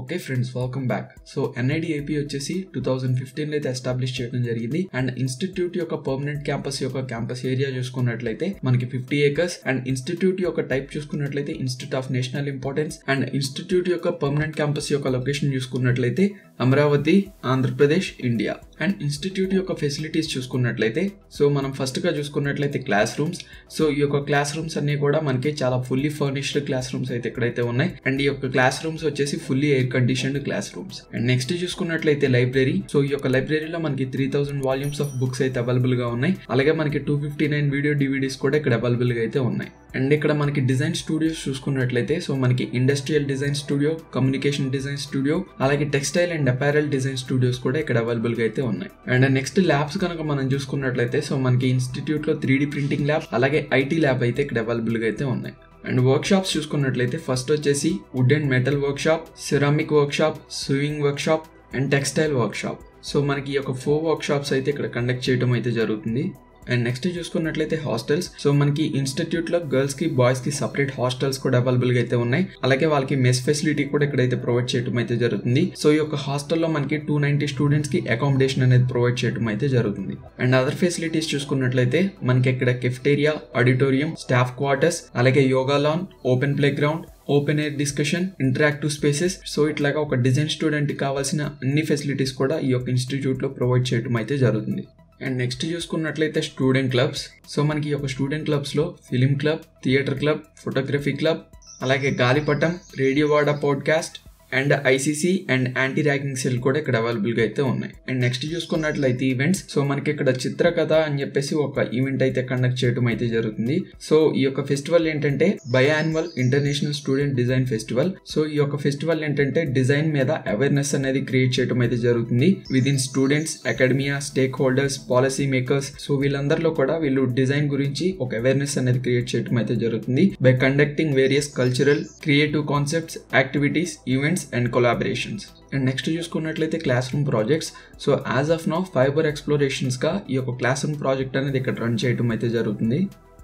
Okay friends welcome back so NID AP వచ్చేసి two thousand fifteen అయితే establish చేయడం జరిగింది. అండ్ ఇన్స్టిట్యూట్ యొక్క పర్మనెంట్ క్యాంపస్ యొక్క క్యాంపస్ ఏరియా చూసుకున్నట్లయితే మనకి ఫిఫ్టీ ఏకర్స్ అండ్ ఇన్స్టిట్యూట్ యొక్క టైప్ చూసుకున్నట్లయితే institute of national importance and institute యొక్క పర్మనెంట్ క్యాంపస్ యొక్క లొకేషన్ చూసుకున్నట్లయితే Amaravati Andhra Pradesh India. And institute యొక్క ఫెసిలిటీస్ చూసుకున్నట్లయితే సో మనం ఫస్ట్గా చూసుకున్నట్లయితే క్లాస్ రూమ్స్. సో ఈ యొక్క క్లాస్ రూమ్స్ అన్ని కూడా మనకి చాలా ఫుల్లీ ఫర్నిష్డ్ క్లాస్ రూమ్స్ అయితే ఇక్కడైతే ఉన్నాయి. అండ్ ఈ యొక్క క్లాస్ రూమ్స్ వచ్చేసి fully air conditioned class rooms. And next చూసుకున్నట్లయితే లైబ్రరీ. సో ఈ యొక్క లైబ్రరీలో మనకి three thousand volumes of books అయితే అవైలబుల్గా ఉన్నాయి. అలాగే మనకి two fifty nine video DVDs కూడా ఇక్కడ అవైలబుల్గా అయితే ఉన్నాయి. అండ్ ఇక్కడ మనకి డిజైన్ స్టూడియోస్ చూసుకున్నట్లయితే సో మనకి industrial design studio communication design studio అలాగే textile and apparel design studios కూడా ఇక్కడ అవైలబుల్గా అయితే ఉన్నాయి. అండ్ నెక్స్ట్ ల్యాబ్స్ కనుక మనం చూసుకున్నట్లయితే సో మనకి ఇన్స్టిట్యూట్లో త్రీ ప్రింటింగ్ ల్యాబ్ అలాగే ఐటీ ల్యాబ్ అయితే ఇక్కడ అవైలబుల్గా అయితే ఉన్నాయి. అండ్ వర్క్ షాప్స్ చూసుకున్నట్లయితే ఫస్ట్ వచ్చేసి wood and metal workshop ceramic workshop swing workshop and textile workshop so మనకి ఈ యొక్క ఫోర్ వర్క్ షాప్స్ అయితే ఇక్కడ కండక్ట్ చేయడం అయితే జరుగుతుంది. అండ్ నెక్స్ట్ చూసుకున్నట్లయితే హాస్టల్స్ సో మనకి ఇన్స్టిట్యూట్లో గర్ల్స్కి బాయ్స్కి సపరేట్ హాస్టల్స్ కూడా అవైలబుల్గా అయితే ఉన్నాయి. అలాగే వాళ్ళకి మెస్ ఫెసిలిటీ కూడా ఇక్కడైతే ప్రొవైడ్ చేయడం అయితే జరుగుతుంది. సో ఈ యొక్క హాస్టల్లో మనకి టూ నైన్టీ స్టూడెంట్స్కి అకామిడేషన్ అనేది ప్రొవైడ్ చేయడం అయితే జరుగుతుంది. అండ్ అదర్ ఫెసిలిటీస్ చూసుకున్నట్లయితే మనకి ఇక్కడ కెఫ్టేరియా ఆడిటోరియం స్టాఫ్ క్వార్టర్స్ అలాగే yoga lawn open play ground open air discussion interactive spaces so ఇట్లాగా ఒక డిజైన్ స్టూడెంట్కి కావాల్సిన అన్ని ఫెసిలిటీస్ కూడా ఈ యొక్క ఇన్స్టిట్యూట్లో ప్రొవైడ్ చేయడం అయితే జరుగుతుంది. అండ్ నెక్స్ట్ చూసుకున్నట్లయితే స్టూడెంట్ క్లబ్స్ సో మనకి ఒక student క్లబ్స్లో film club theatre club photography club అలాగే గాలిపటం రేడియోవాడ podcast and ICC and anti ragging cell కూడా ఇక్కడ అవైలబుల్గా అయితే ఉన్నాయి. అండ్ నెక్స్ట్ చూసుకున్నట్లయితే ఈవెంట్స్. సో మనకి ఇక్కడ చిత్రకథ అని చెప్పేసి ఒక ఈవెంట్ అయితే కండక్ట్ చేయడం అయితే జరుగుతుంది. సో ఈ యొక్క ఫెస్టివల్ ఏంటంటే biannual international student design festival. So ఈ యొక్క ఫెస్టివల్ ఏంటంటే డిజైన్ మీద అవేర్నెస్ అనేది క్రియేట్ చేయడం అయితే జరుగుతుంది. With in students academia stakeholders policy makers. So వీళ్ళందరిలో కూడా వీళ్ళు డిజైన్ గురించి ఒక అవేర్నెస్ అనేది క్రియేట్ చేయడం అయితే జరుగుతుంది. By conducting various cultural creative concepts activities events and collaborations and next చూసుకున్నట్లయితే class room projects so as of now fibre ఎక్స్ప్లోరేషన్స్గా ఈ యొక్క క్లాస్ రూమ్ ప్రాజెక్ట్ అనేది ఇక్కడ రన్ చేయడం అయితే జరుగుతుంది.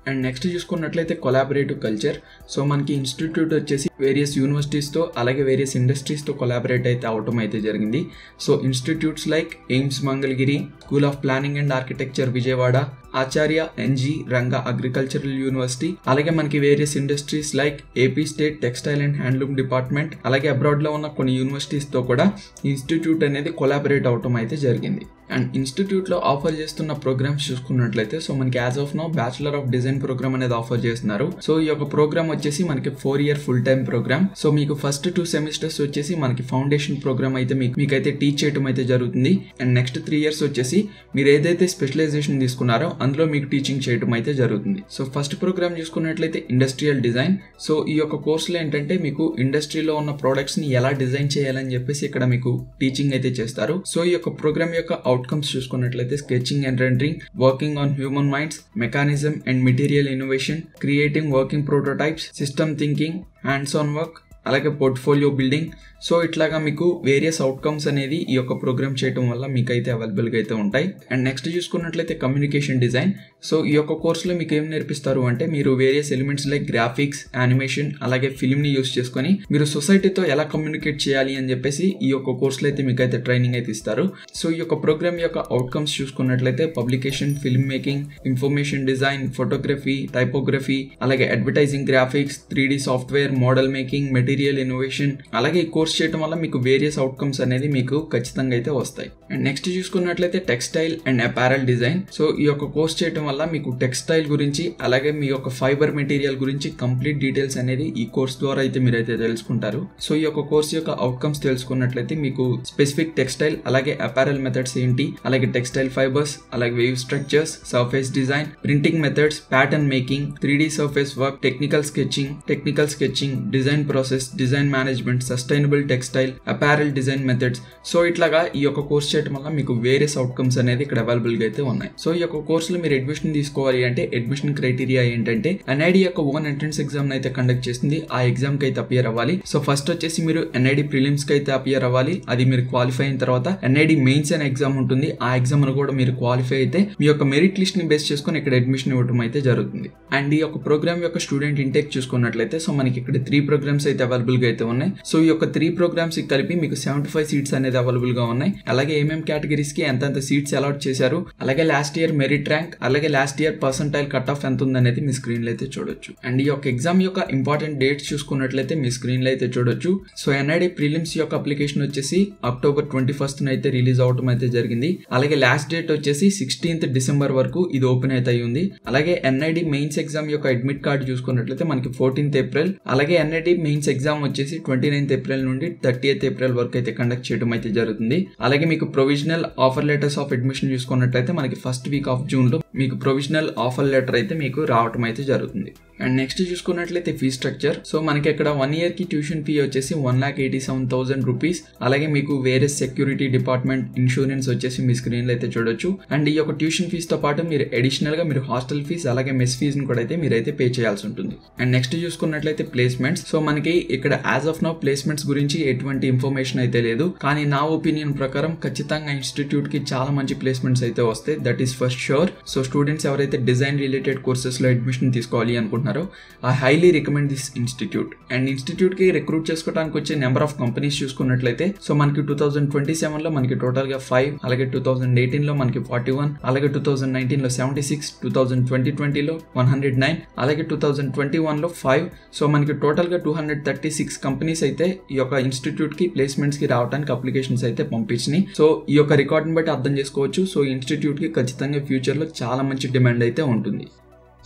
అండ్ నెక్స్ట్ చూసుకున్నట్లయితే కొలాబరేటివ్ కల్చర్ సో మనకి ఇన్స్టిట్యూట్ వచ్చేసి వేరియస్ యూనివర్సిటీస్తో అలాగే వేరియస్ ఇండస్ట్రీస్తో కొలాబరేట్ అయితే అవటం అయితే జరిగింది. So institutes like AIIMS Mangalagiri school of planning and architecture Vijayawada Acharya NG Ranga agricultural university అలాగే మనకి various industries like AP state textile and handloom department అలాగే అబ్రాడ్లో ఉన్న కొన్ని యూనివర్సిటీస్తో కూడా ఇన్స్టిట్యూట్ అనేది కొలాబరేట్ అవటం అయితే జరిగింది. అండ్ ఇన్స్టిట్యూట్లో ఆఫర్ చేస్తున్న ప్రోగ్రామ్స్ చూసుకున్నట్లయితే సో మనకి as of now bachelor of design programme అనేది ఆఫర్ చేస్తున్నారు. సో ఈ యొక్క ప్రోగ్రామ్ వచ్చేసి మనకి four year full time programme so మీకు ఫస్ట్ టూ సెమిస్టర్స్ వచ్చేసి మనకి ఫౌండేషన్ ప్రోగ్రామ్ అయితే మీకు మీకైతే టీచ్ చేయడం అయితే జరుగుతుంది. అండ్ నెక్స్ట్ త్రీ ఇయర్స్ వచ్చేసి మీరు ఏదైతే స్పెషలైజేషన్ తీసుకున్నారో అందులో మీకు టీచింగ్ చేయడం అయితే జరుగుతుంది. సో ఫస్ట్ ప్రోగ్రామ్ చూసుకున్నట్లయితే ఇండస్ట్రియల్ డిజైన్ సో ఈ యొక్క కోర్సులో ఏంటంటే మీకు ఇండస్ట్రీలో ఉన్న ప్రోడక్ట్స్ని ఎలా డిజైన్ చేయాలని చెప్పేసి ఇక్కడ మీకు టీచింగ్ అయితే చేస్తారు. సో ఈ యొక్క ప్రోగ్రామ్ యొక్క out అవుట్కమ్స్ చూసుకున్నట్లయితే sketching and rendering working on human minds mechanism and material innovation creating working prototypes system thinking hands on work అలాగే పోర్ట్ఫోలియో బిల్డింగ్ సో ఇట్లాగా మీకు వేరియస్ అవుట్కమ్స్ అనేది ఈ యొక్క ప్రోగ్రామ్ చేయడం వల్ల మీకు అయితే అవైలబుల్గా అయితే ఉంటాయి. అండ్ నెక్స్ట్ చూసుకున్నట్లయితే కమ్యూనికేషన్ డిజైన్ సో ఈ యొక్క కోర్సులో మీకు ఏం నేర్పిస్తారు అంటే మీరు various elements like graphics animation అలాగే ఫిల్మ్ని యూస్ చేసుకొని మీరు సొసైటీతో ఎలా కమ్యూనికేట్ చేయాలి అని చెప్పేసి ఈ యొక్క కోర్సులో అయితే మీకు అయితే ట్రైనింగ్ అయితే ఇస్తారు. సో ఈ యొక్క ప్రోగ్రామ్ యొక్క అవుట్కమ్స్ చూసుకున్నట్లయితే publication film making information design photography typography అలాగే advertising graphics three software model making material innovation అలాగే ఈ కోర్స్ చేయడం వల్ల మీకు వేరియస్ అవుట్కమ్స్ అనేది మీకు ఖచ్చితంగా అయితే వస్తాయి. అండ్ నెక్స్ట్ చూసుకున్నట్లయితే textile and apparel design so ఈ యొక్క కోర్స్ చేయడం వల్ల మీకు టెక్స్టైల్ గురించి అలాగే మీ యొక్క ఫైబర్ మెటీరియల్ గురించి కంప్లీట్ డీటెయిల్స్ అనేది ఈ కోర్స్ ద్వారా అయితే మీరైతే తెలుసుకుంటారు. సో ఈ యొక్క కోర్స్ యొక్క అవుట్కమ్స్ తెలుసుకున్నట్లయితే మీకు స్పెసిఫిక్ టెక్స్టైల్ అలాగే అపారల్ మెథడ్స్ ఏంటి అలాగే టెక్స్టైల్ ఫైబర్స్ అలాగే weave structures surface design printing methods pattern making three D surface work technical sketching technical sketching design process design management sustainable textile apparel design methods so ఇట్లాగా ఈ యొక్క course చేయడం వల్ల మీకు various outcomes అనేది ఇక్కడ అవైలబుల్గా అయితే ఉన్నాయి. సో ఈ యొక్క కోర్సులో మీరు అడ్మిషన్ తీసుకోవాలి అంటే అడ్మిషన్ క్రైటీరియా ఏంటంటే ఎన్ఐడి యొక్క ఓన్ ఎంట్రన్స్ ఎగ్జామ్ అయితే కండక్ట్ చేసింది ఆ ఎగ్జామ్కి అయితే అపియర్ అవ్వాలి. సో ఫస్ట్ వచ్చేసి మీరు ఎన్ఐడి ప్రిలిమ్స్కి అయితే అపియర్ అవ్వాలి. అది మీరు క్వాలిఫై అయిన తర్వాత ఎన్ఐడి మెయిన్స్ అనే ఎగ్జామ్ ఉంటుంది. ఆ ఎగ్జామ్ కూడా మీరు క్వాలిఫై అయితే మీ యొక్క మెరిట్ లిస్ట్ని బేస్ చేసుకొని ఇక్కడ అడ్మిషన్ ఇవ్వడం అయితే జరుగుతుంది. అండ్ ఈ యొక్క ప్రోగ్రామ్ యొక్క స్టూడెంట్ ఇంటేక్ చూసుకున్నట్లయితే సో మనకి ఇక్కడ త్రీ ప్రోగ్రామ్స్ అయితే అవైలబుల్గా అయితే ఉన్నాయి. సో ఈ యొక్క త్రీ ప్రోగ్రామ్స్ కలిపి మీకు సెవెంటీ ఫైవ్ సీట్స్ అనేది అవైలబుల్గా ఉన్నాయి. అలాగే ఏమేం కేటగిరీస్కి ఎంతెంత సీట్స్ అలాట్ చేశారు అలాగే లాస్ట్ ఇయర్ మెరిట్ ర్యాంక్ అలాగే last year percentile cut off ఎంత ఉందనేది మీ స్క్రీన్లో అయితే చూడొచ్చు. అండ్ ఈ యొక్క ఎగ్జామ్ యొక్క ఇంపార్టెంట్ డేట్స్ చూసుకున్నట్లయితే మీ స్క్రీన్లో అయితే చూడొచ్చు. సో ఎన్ఐడి ప్రిలిమ్స్ యొక్క అప్లికేషన్ వచ్చేసి అక్టోబర్ ట్వంటీ ఫస్ట్ అయితే రిలీజ్ అవడం అయితే జరిగింది. అలాగే లాస్ట్ డేట్ వచ్చేసి సిక్స్టీన్త్ డిసెంబర్ వరకు ఇది ఓపెన్ అయితే ఉంది. అలాగే ఎన్ఐడి మెయిన్స్ ఎగ్జామ్ యొక్క అడ్మిట్ కార్డు చూసుకున్నట్లయితే మనకి ఫోర్టీన్త్ ఏప్రిల్ అలాగే ఎన్ఐడి మెయిన్స్ ఎగ్జామ్ ఎగ్జామ్ వచ్చేసి ట్వంటీ నైన్త్ ఏప్రిల్ నుండి థర్టీ ఏప్రిల్ వరకు అయితే కండక్ట్ చేయడం అయితే జరుగుతుంది. అలాగే మీకు provisional offer letters of admission చూసుకున్నట్లయితే మనకి ఫస్ట్ వీక్ ఆఫ్ జూన్లో మీకు ప్రొవిజనల్ ఆఫర్ లెటర్ అయితే మీకు రావటం అయితే జరుగుతుంది. అండ్ నెక్స్ట్ చూసుకున్నట్లయితే ఫీ స్ట్రక్చర్. సో మనకి ఇక్కడ వన్ ఇయర్కి ట్యూషన్ ఫీ వచ్చేసి one lakh eighty seven thousand rupees. అలాగే మీకు వేరే సెక్యూరిటీ డిపార్ట్మెంట్ ఇన్సూరెన్స్ వచ్చేసి మీ స్క్రీన్లో అయితే చూడొచ్చు. అండ్ ఈ యొక్క ట్యూషన్ ఫీస్తో పాటు మీరు అడిషనల్గా మీరు హాస్టల్ ఫీస్ అలాగే మెస్ ఫీస్ కూడా అయితే మీరైతే పే చేయాల్సి ఉంటుంది. అండ్ నెక్స్ట్ చూసుకున్నట్లయితే ప్లేస్మెంట్స్. సో మనకి ఇక్కడ యాజ్ ఆఫ్ నౌ ప్లేస్మెంట్స్ గురించి ఎటువంటి ఇన్ఫర్మేషన్ అయితే లేదు. కానీ నా ఒపీనియన్ ప్రకారం ఖచ్చితంగా ఇన్స్టిట్యూట్కి చాలా మంచి ప్లేస్మెంట్స్ అయితే వస్తాయి. That is first sure so students ఎవరైతే డిజైన్ రిలేటెడ్ కోర్సెస్లో అడ్మిషన్ తీసుకోవాలి అనుకుంటున్నారో I highly recommend this institute and ఇన్స్టిట్యూట్కి రిక్రూట్ చేసుకోవడానికి వచ్చే నెంబర్ ఆఫ్ కంపెనీస్ చూసుకున్నట్లయితే సో మనకి టూ థౌసండ్ ట్వంటీ సెవెన్లో మనకి టోటల్గా ఫైవ్ అలాగే టూ థౌసండ్ ఎయిటీన్లో మనకి ఫార్టీ వన్ అలాగే టూ థౌసండ్ నైన్టీన్లో seventy six two thousand twenty ట్వంటీలో వన్ హండ్రెడ్ నైన్ అలాగే టూ థౌసండ్ ట్వంటీ వన్లో ఫైవ్ సో మనకి టోటల్గా two hundred thirty thirty six companies అయితే ఈ యొక్క ఇన్స్టిట్యూట్కి ప్లేస్మెంట్స్కి రావడానికి అప్లికేషన్స్ అయితే పంపించినాయి. సో ఈ యొక్క రికార్డ్ని బట్టి అర్థం చేసుకోవచ్చు. సో ఇన్స్టిట్యూట్కి ఖచ్చితంగా ఫ్యూచర్లో చాలా మంచి డిమాండ్ అయితే ఉంటుంది.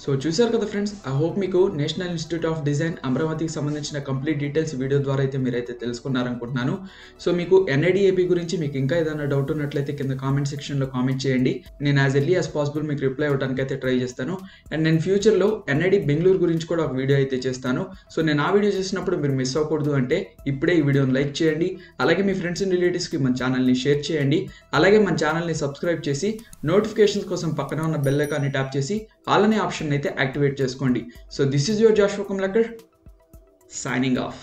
సో చూసారు కదా ఫ్రెండ్స్ ఐ హోప్ మీకు నేషనల్ ఇన్స్టిట్యూట్ ఆఫ్ డిజైన్ అమరావతికి సంబంధించిన కంప్లీట్ డీటెయిల్స్ వీడియో ద్వారా అయితే మీరైతే తెలుసుకున్నారనుకుంటున్నాను. సో మీకు ఎన్ఐడిఏపి గురించి మీకు ఇంకా ఏదైనా డౌట్ ఉన్నట్లయితే కింద కామెంట్ సెక్షన్లో కామెంట్ చేయండి. నేను యాజ్ ఎర్లీ యాజ్ పాసిబుల్ మీకు రిప్లై అవ్వడానికి అయితే ట్రై చేస్తాను. అండ్ నేను ఫ్యూచర్లో ఎన్ఐడి బెంగళూరు గురించి కూడా ఒక వీడియో అయితే చేస్తాను. సో నేను ఆ వీడియో చేసినప్పుడు మీరు మిస్ అవ్వకూడదు అంటే ఇప్పుడే ఈ వీడియోని లైక్ చేయండి. అలాగే మీ ఫ్రెండ్స్ అండ్ రిలేటివ్స్కి మన ఛానల్ని షేర్ చేయండి. అలాగే మన ఛానల్ని సబ్స్క్రైబ్ చేసి నోటిఫికేషన్స్ కోసం పక్కన ఉన్న బెల్ ఐకాన్ని ట్యాప్ చేసి ఆల్ అనే ఆప్షన్ అయితే యాక్టివేట్ చేసుకోండి. So this is your Jash Lakkar signing off